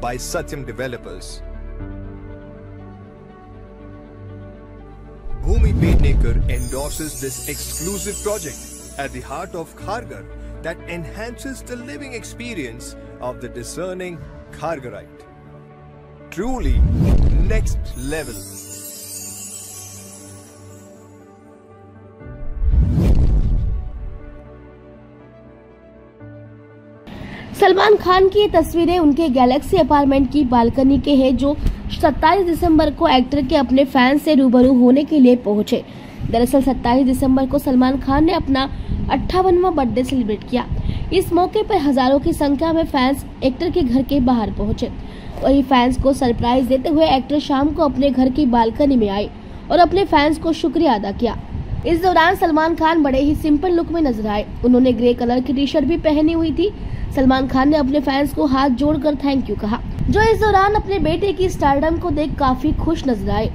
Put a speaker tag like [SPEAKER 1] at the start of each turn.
[SPEAKER 1] by Satyam Developers. Bhumi Pednekar endorses this exclusive project at the heart of Khargar that enhances the living experience of the discerning Khargarite. Truly next level.
[SPEAKER 2] Salman Khan की ये तस्वीरें उनके Galaxy apartment की balcony के हैं, जो 27 दिसंबर को actor के अपने फैंस से रूबरू होने के लिए पहुँचे। दरअसल 27 दिसंबर को सलमान खान ने अपना अट्ठावनवा बर्थडे सेलिब्रेट किया। इस मौके पर हज़ारों की संख्या में फैंस एक्टर के घर के बाहर पहुँचे। वही फैंस को सरप्राइज़ देते हुए एक्टर शाम को अपने घर की बालकनी में आए और अपने फैंस को शुक्रिया अदा किया। इस दौरान सलमान खान बड़े ही सिंपल लुक में नज़र आए। उन्होंने ग्रे कलर की टी शर्ट भी पहनी हुई थी। सलमान खान ने अपने फैंस को हाथ जोड़कर थैंक यू कहा। जो इस दौरान अपने बेटे की स्टारडम को देख काफ़ी खुश नज़र आए।